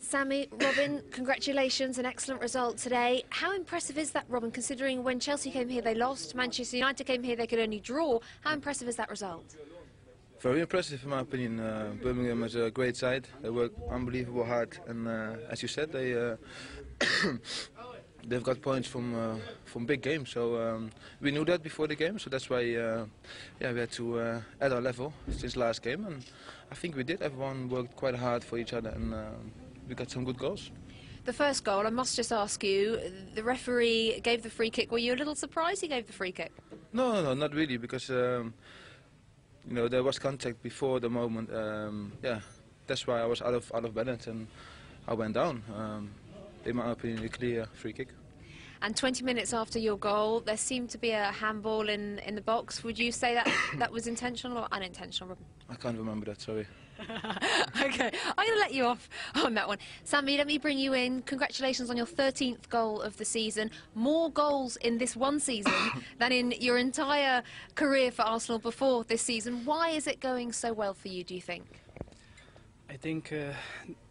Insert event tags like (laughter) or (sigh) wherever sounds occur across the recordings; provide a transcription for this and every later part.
Sammy, Robin, congratulations, an excellent result today. How impressive is that, Robin, considering when Chelsea came here they lost, Manchester United came here they could only draw? How impressive is that result? Very impressive, in my opinion. Uh, Birmingham is a great side. They work unbelievable hard, and uh, as you said, they uh, (coughs) they've got points from uh, from big games. So um, we knew that before the game, so that's why uh, yeah we had to uh, add our level since last game, and I think we did. Everyone worked quite hard for each other, and we got some good goals. The first goal, I must just ask you, the referee gave the free kick. Were you a little surprised he gave the free kick? No, no, no not really, because um, you know there was contact before the moment. Um, yeah, that's why I was out of out of balance and I went down. Um, in my opinion, a clear free kick. And 20 minutes after your goal, there seemed to be a handball in, in the box. Would you say that (coughs) that was intentional or unintentional, Robin? I can't remember that, sorry. (laughs) okay, I'm going to let you off on that one. Sammy, let me bring you in. Congratulations on your 13th goal of the season. More goals in this one season (coughs) than in your entire career for Arsenal before this season. Why is it going so well for you, do you think? I think uh,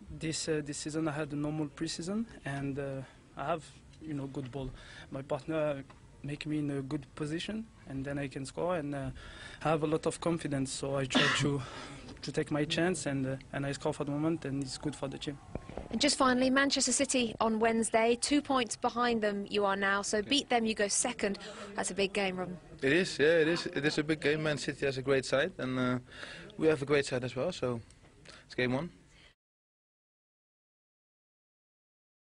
this uh, this season I had a normal preseason and uh, I have you know good ball. My partner make me in a good position and then I can score and uh, have a lot of confidence. So I try to (coughs) to take my chance and uh, and I score for the moment and it's good for the team. And just finally, Manchester City on Wednesday, two points behind them you are now, so beat them, you go second. That's a big game, Robin. It is, yeah, it is. It is a big game. Man City has a great side, and uh, we have a great side as well. So it's game one.